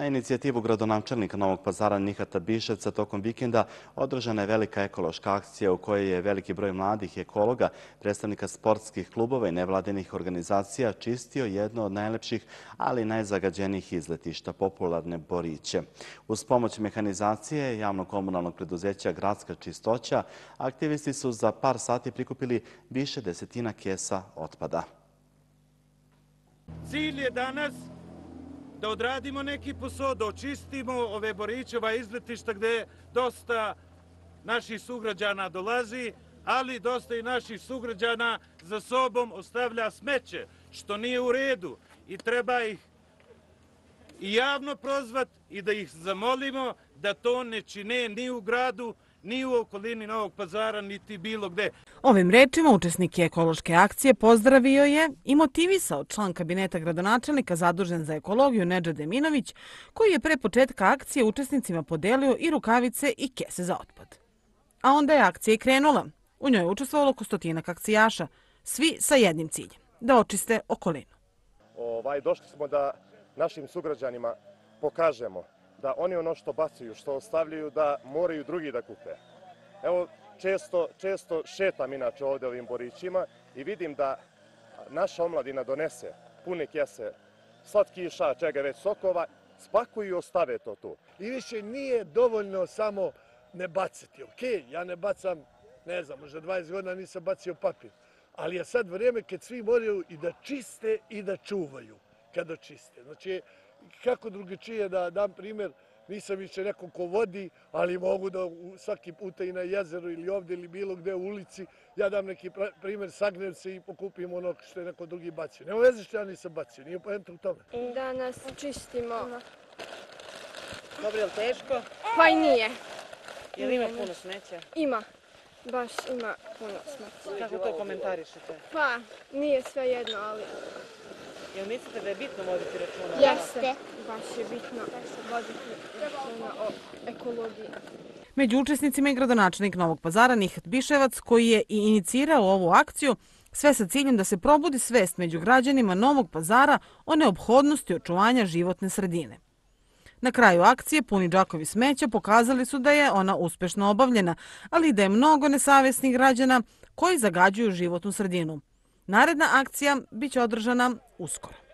Na inicijativu gradonačelnika Novog pazara Nihata Biševca tokom vikenda održana je velika ekološka akcija u kojoj je veliki broj mladih ekologa, predstavnika sportskih klubova i nevladenih organizacija čistio jedno od najlepših, ali najzagađenijih izletišta, popularne Boriće. Uz pomoć mehanizacije javno-komunalnog preduzeća Gradska čistoća, aktivisti su za par sati prikupili više desetina kesa otpada. Cilj je danas da odradimo neki posao, da očistimo ove Borićeva izletišta gde dosta naših sugrađana dolazi, ali dosta i naših sugrađana za sobom ostavlja smeće, što nije u redu i treba ih i javno prozvat i da ih zamolimo da to ne čine ni u gradu, ni u okolini Novog pazara, niti bilo gde. Ovim rečima učesnik ekološke akcije pozdravio je i motivisao član kabineta gradonačelnika zadužen za ekologiju Neđa Deminović, koji je pre početka akcije učesnicima podelio i rukavice i kese za otpad. A onda je akcija i krenula. U njoj je učestvovalo oko stotinak akcijaša, svi sa jednim ciljem, da očiste okolinu. Ovaj, došli smo da našim sugrađanima pokažemo da oni ono što bacaju, što ostavljaju, da moraju drugi da kupe. Evo, često, često šetam inače ovdje ovim borićima i vidim da naša omladina donese pune kese slatkiša, čega već sokova, spakuju i ostave to tu. I više nije dovoljno samo ne bacati. Ok, ja ne bacam, ne znam, možda 20 godina nisam bacio papir. Ali je sad vrijeme kad svi moraju i da čiste i da čuvaju kada čiste. Znači, kako drugačije da dam primjer, nisam više neko ko vodi, ali mogu da svaki puta i na jezeru ili ovdje ili bilo gde u ulici, ja dam neki primjer, sagnem se i pokupim ono što je neko drugi bacio. Nemo veze što ja nisam bacio, nije poenta u tome. Danas čistimo. Dobro, je li teško? Pa i nije. Je li ima puno smeća? Ima. Baš ima puno smeća. Kako to komentarišete? Pa, nije sve jedno, ali Jel mislite da je bitno voditi računa? Jeste. Baš je bitno voditi računa o ekologiji. Među učesnicima je gradonačelnik Novog pazara Nihat Biševac koji je i inicirao ovu akciju sve sa ciljem da se probudi svest među građanima Novog pazara o neophodnosti očuvanja životne sredine. Na kraju akcije puni džakovi smeća pokazali su da je ona uspešno obavljena, ali da je mnogo nesavjesnih građana koji zagađuju životnu sredinu. Naredna akcija biće održana Úscora.